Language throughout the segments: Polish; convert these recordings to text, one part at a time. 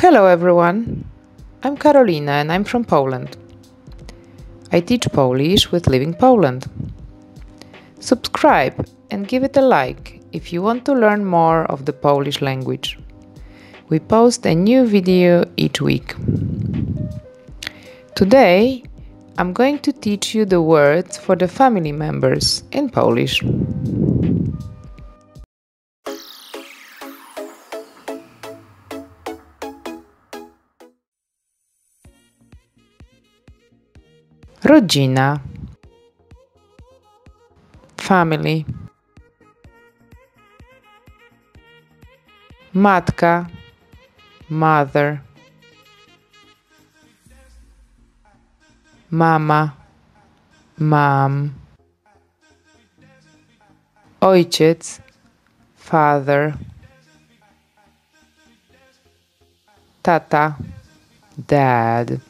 Hello everyone, I'm Karolina and I'm from Poland. I teach Polish with Living Poland. Subscribe and give it a like if you want to learn more of the Polish language. We post a new video each week. Today, I'm going to teach you the words for the family members in Polish. Rodzina. Family. Matka. Mother. Mama. Mom. Ojciec. Father. Tata. Dad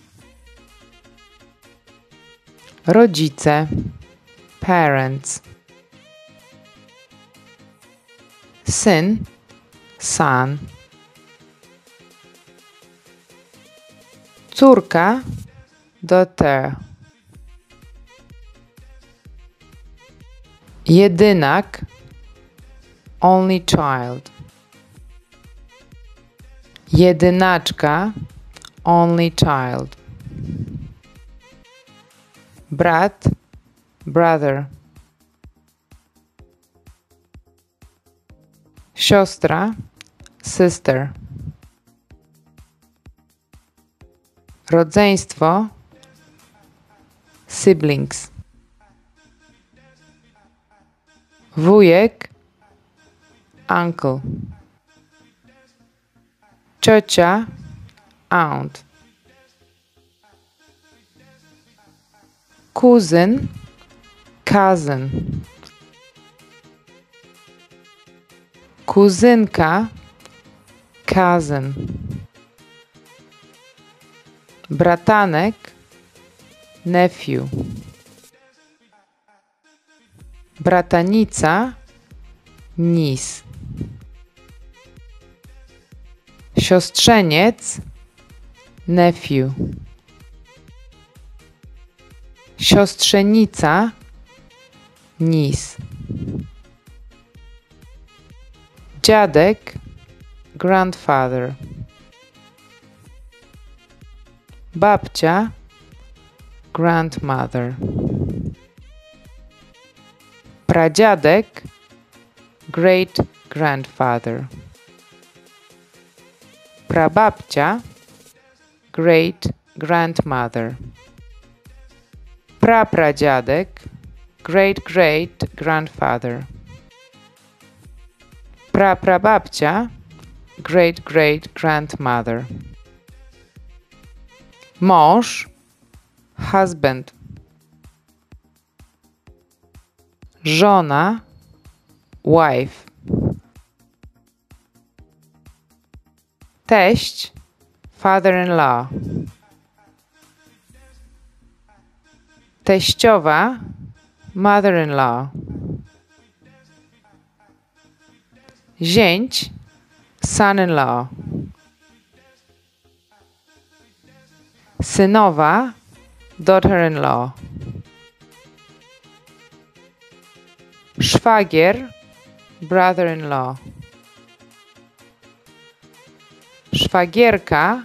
Rodzice Parents Syn Son Córka Daughter. Jedynak Only child. Jedynaczka Only child Brat Brother. Siostra Sister. Rodzeństwo Siblings. Wujek Uncle. Ciocia Aunt Kuzyn Cousin Kuzynka Cousin Bratanek Nephew. Bratanica Niece Siostrzeniec Nephew Siostrzenica Niece Dziadek Grandfather. Babcia Grandmother. Pradziadek Great Grandfather Prababcia Great Grandmother Prapradziadek Great Great Grandfather. Praprababcia Great Great Grandmother. Mąż Husband. Żona Wife. Teść Father-in-law Teściowa Mother-in-law. Zięć Son-in-law. Synowa Daughter-in-law. Szwagier Brother-in-law. Szwagierka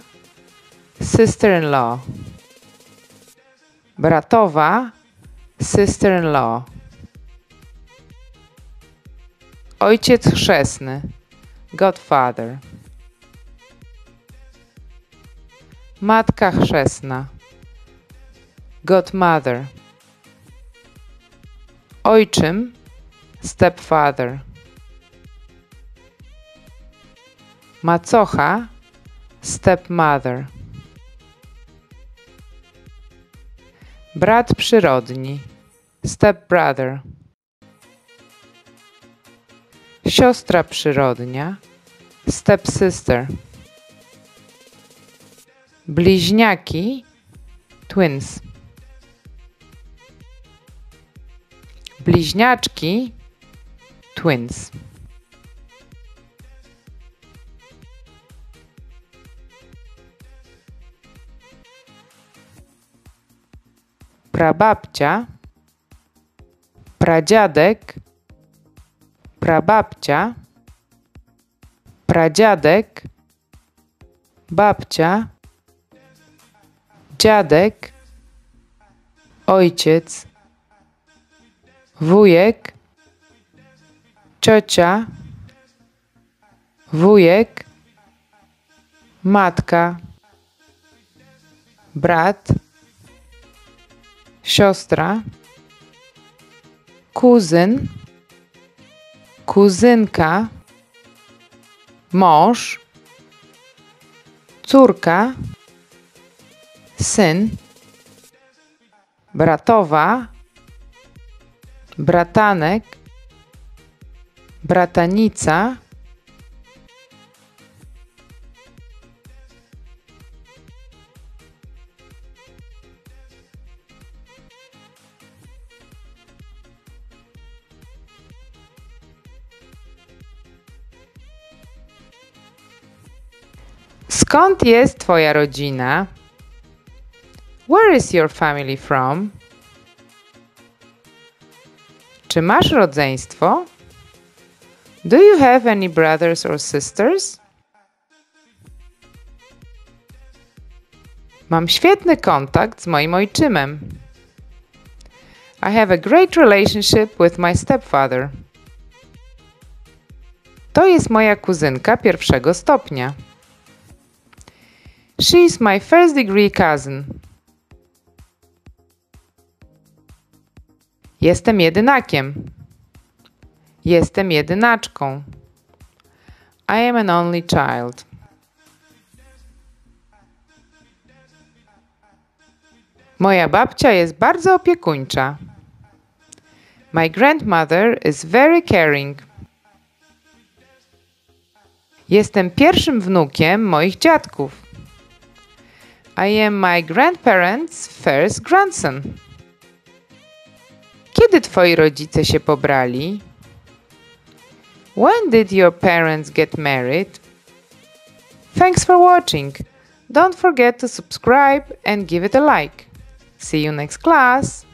Sister-in-law Bratowa Sister-in-law. Ojciec chrzestny Godfather. Matka chrzestna Godmother. Ojczym Stepfather. Macocha Stepmother Brat przyrodni. Stepbrother. Siostra przyrodnia. Stepsister. Bliźniaki. Twins. Bliźniaczki. Twins prababcia, pradziadek, prababcia, pradziadek, babcia, dziadek, ojciec, wujek, ciocia, wujek, matka, brat, siostra, kuzyn, kuzynka, mąż, córka, syn, bratowa, bratanek, bratanica, Skąd jest twoja rodzina? Where is your family from? Czy masz rodzeństwo? Do you have any brothers or sisters? Mam świetny kontakt z moim ojczymem. I have a great relationship with my stepfather. To jest moja kuzynka pierwszego stopnia. She is my first degree cousin. Jestem jedynakiem. Jestem jedynaczką. I am an only child. Moja babcia jest bardzo opiekuńcza. My grandmother is very caring. Jestem pierwszym wnukiem moich dziadków. I am my grandparents' first grandson. Kiedy twoi rodzice się pobrali? When did your parents get married? Thanks for watching. Don't forget to subscribe and give it a like. See you next class.